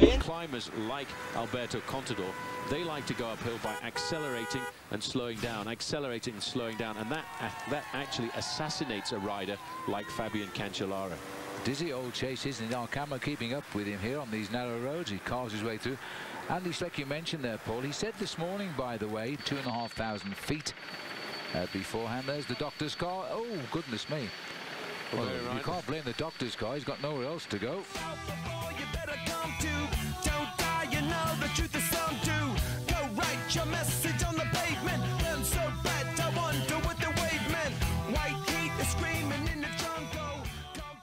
Climbers like Alberto Contador, they like to go uphill by accelerating and slowing down, accelerating and slowing down, and that that actually assassinates a rider like Fabian Cancellara. Dizzy old Chase isn't our camera keeping up with him here on these narrow roads. He carves his way through. Andy Schleck, you mentioned there, Paul. He said this morning, by the way, two and a half thousand feet uh, beforehand. There's the doctor's car. Oh, goodness me. Well, Very you right. can't blame the doctor's car. He's got nowhere else to go. You better come to. Don't die, you know the truth is some do. Go write your message on the pavement. Burn so bright, I wonder what the wave meant. White heat is screaming in the jungle. Come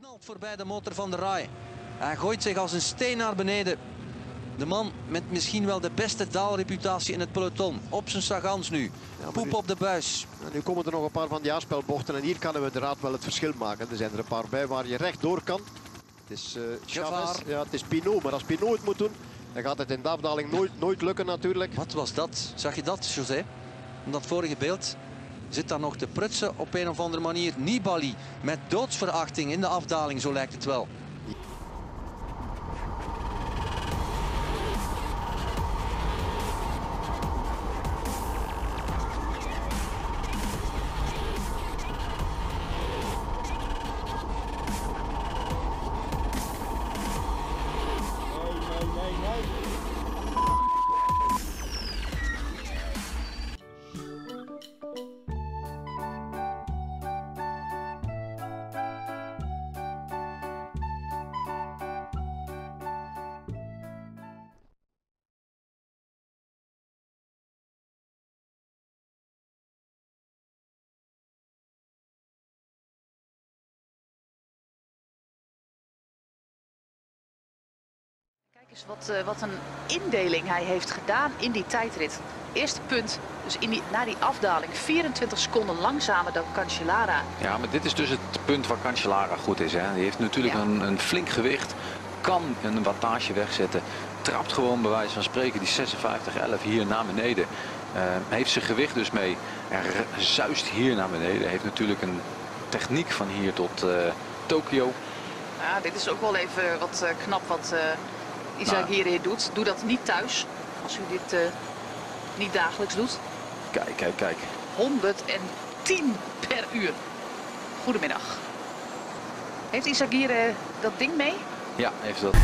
knalt voorbij de motor van de Rai. Hij gooit zich als een steen naar beneden. De man met misschien wel de beste daalreputatie in het peloton. Op zijn sagans nu. Poep nu- op de buis. Nu komen er nog een paar van die jaarspelbochten en hier kunnen we inderdaad wel het verschil maken. Er zijn er een paar bij waar je recht door kan. Het is Gevaar. ja, het is Pinot, maar als Pinot het moet doen, dan gaat het in de afdaling nooit, nooit lukken natuurlijk. Wat was dat? Zag je dat, José? In dat vorige beeld zit daar nog te prutsen op een of andere manier. Nibali met doodsverachting in de afdaling, zo lijkt het wel. Wat, eh, wat een indeling hij heeft gedaan in die tijdrit. Eerste punt, dus in die, na die afdaling, 24 seconden langzamer dan Cancellara. Ja, maar dit is dus het punt waar Cancellara goed is. Hè. Die heeft natuurlijk Ja. een, een flink gewicht. Kan een wattage wegzetten. Trapt gewoon bij wijze van spreken die 56-11 hier naar beneden. Eh, heeft zijn gewicht dus mee. En zuist hier naar beneden. Heeft natuurlijk een techniek van hier tot eh, Tokio. Ja, dit is ook wel even wat knap wat uh, Izagirre hier doet. Doe dat niet thuis, als u dit eh, niet dagelijks doet. Kijk, kijk, kijk. 110 per uur. Goedemiddag. Heeft Izagirre dat ding mee? Ja, heeft dat. eh,